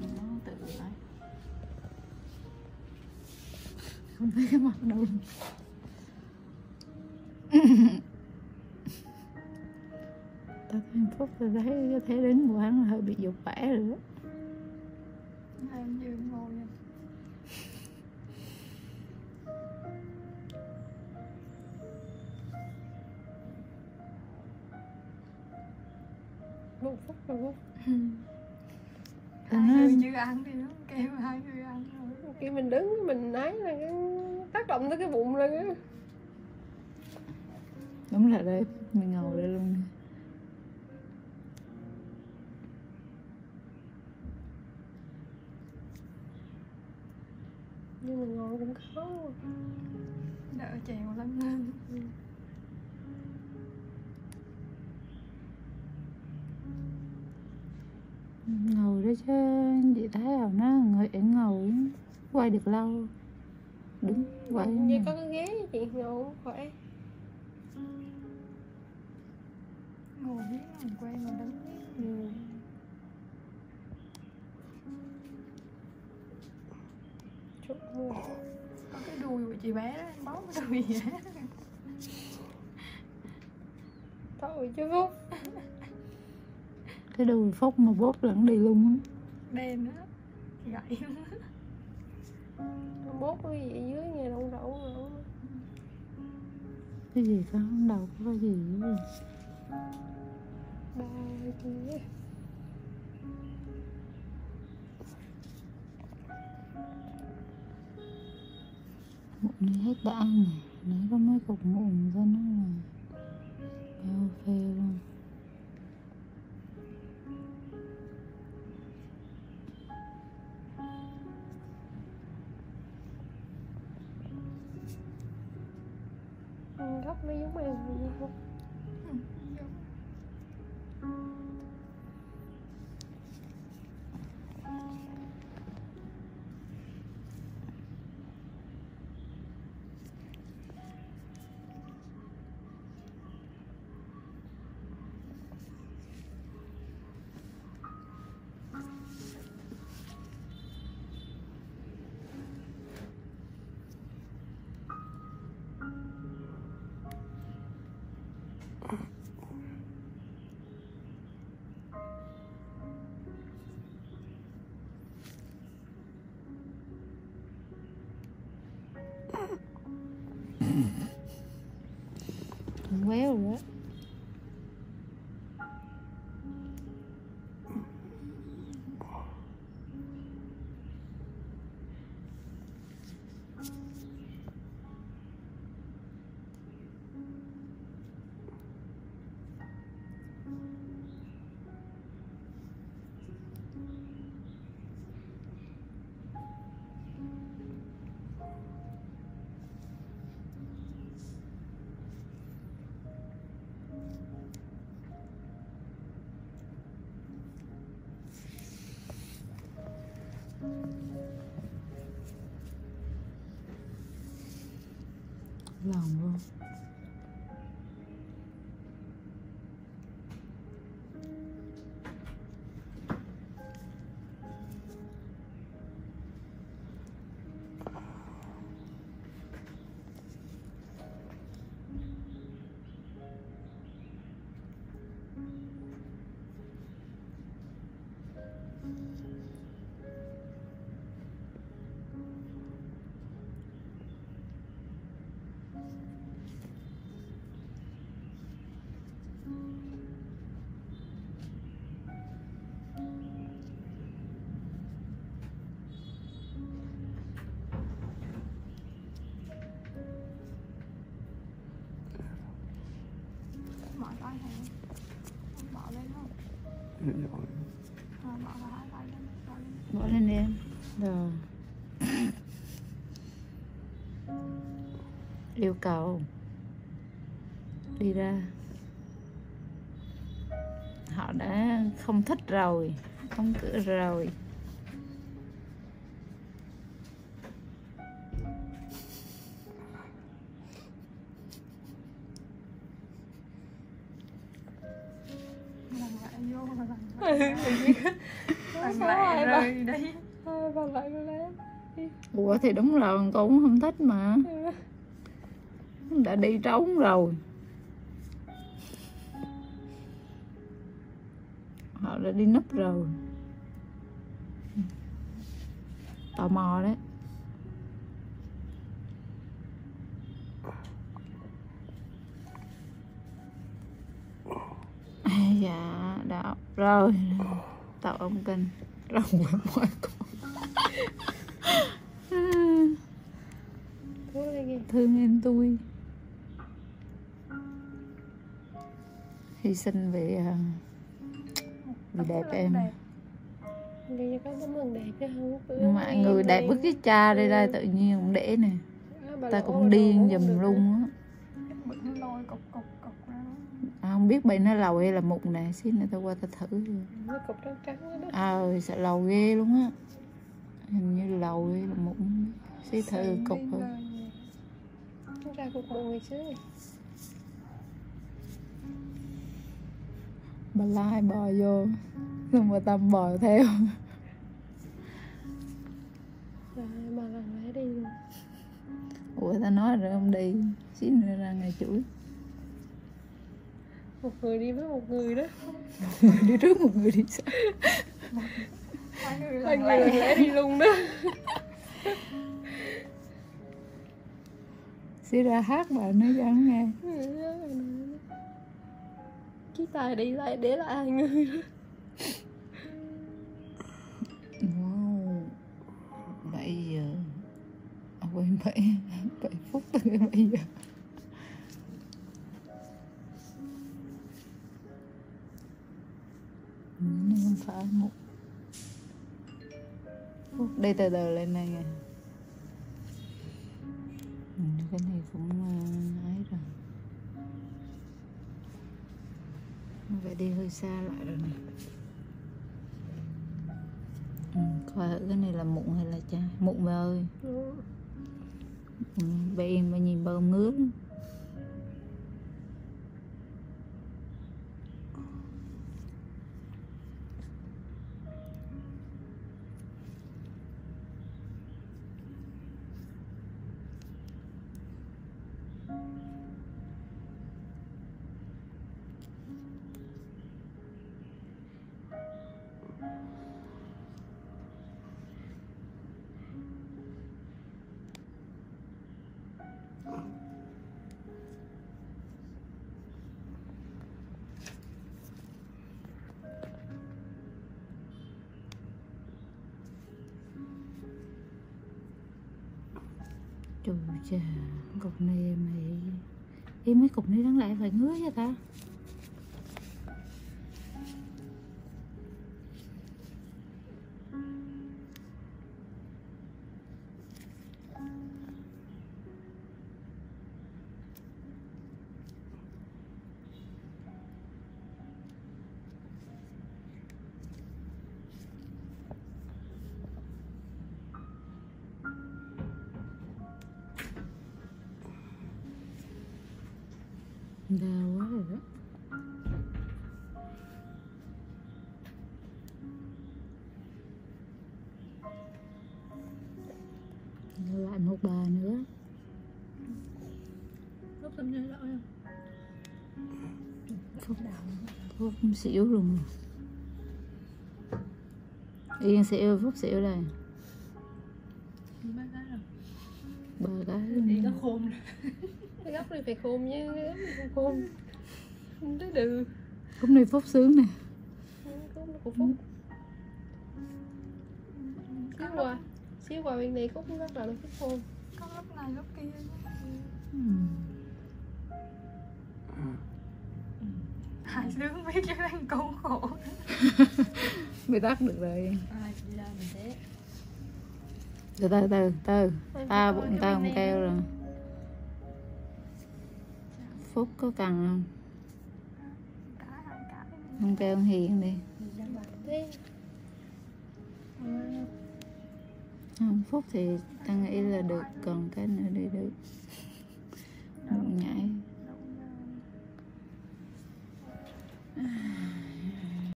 nó tự ấy không thấy cái mặt đâu tao thấy phúc tao thấy thấy đến của hắn là hơi bị dục bẻ rồi đó em vừa ngồi nha một phút một hai nói người chưa ăn thì nó kêu hai người ăn rồi khi mình đứng mình ấy là cái tác động tới cái bụng là cái đúng là đây mình ngồi đây luôn. Nhưng mà ngồi cũng khó. Đỡ chèo lắm. Lên chứ. Chị thấy là nó ngồi em ngồi quay được lâu. Đứng quay vậy có cái ghế chị ngồi khỏe. Ngồi biết làm quen mà đứng biết ừ. mua có cái đùi của chị bé đó em bóp cái đùi vậy tội chứ phúc cái đùi phúc mà bóp lẫn đi luôn á. Đen á. Gãy bốt cái gì dưới nhà đậu đậu cái gì có đầu có cái gì nữa. ba kia mụn đi hết đã này nãy có mấy cục mụn 没有人。Não, bỏ lên không? Ờ, bỏ hai tay lên, bỏ lên. Lên đi rồi. Yêu cầu. Đi ra. Họ đã không thích rồi, không cửa rồi. Làm lại vô mà làm lại rồi đấy ủa thì đúng rồi con cũng không thích mà. Đã đi trống rồi. Họ đã đi núp rồi. Tò mò đấy. Dạ đó rồi tao ông kinh rồng với mọi con. Thương em tôi. Hy sinh vì à, vì đẹp em. đi cho có tấm lưng đẹp chứ không có mọi người đẹp bức cái cha đây đây tự nhiên cũng để nè. Bà ta cũng điên được luôn á không biết bệnh nó lầu hay là mụn nè. Xíu nữa tao qua tao thử. Mấy cục trắng trắng đó, ờ sợ lầu ghê luôn á. Hình như lầu hay là mụn xíu thử cục thôi Nó ra cục xưa này bà lai bò vô. Xong mà tâm bò theo. Rồi mà lần lại đi. Luôn ủa tao nói rồi không đi. Xíu nữa ra ngày chuỗi một người đi với một người đó. Người đi trước một người đi sau hai người lần lẽ đi luôn đó. Xíu ra hát bà nói cho hắn nghe. Chí tài đi lại để lại hai người đó. Wow. 7 giờ. À, quên 7 7 phút từ 7 giờ phải một đi từ từ lên đây nè. Ừ, cái này cũng ờ, ấy rồi. Phải đi hơi xa lại rồi nè. Ừ, coi thử cái này là mụn hay là chai? Mụn bà ơi. Ừ, bà yên bà nhìn bà ngứa Chù chà, cục này mày Em mấy cục này đáng lẽ phải ngứa chứ ta? Đau quá rồi đó. Lại một bà nữa. Lúc tâm nhớ rõ không? Phúc phúc xỉu luôn yên xỉu phúc xỉu đây. Bác gái rồi. Bà gái luôn khôn. Cái góc này phải khôn không khôn. Không tới được. Lúc này phúc sướng nè. Của phúc xíu qua xíu qua bên này khúc rất là nó khúc khôn. Có lúc này lúc kia. Ừm. hai đứa biết chứ đang cứu khổ. Bị tắt được rồi. Thế. Từ từ từ từ. Ta bụng ta không kêu rồi phúc có cần không? Không kêu ông hiền đi. Không phúc thì ta nghĩ là được, còn cái nữa đi được. Nhảy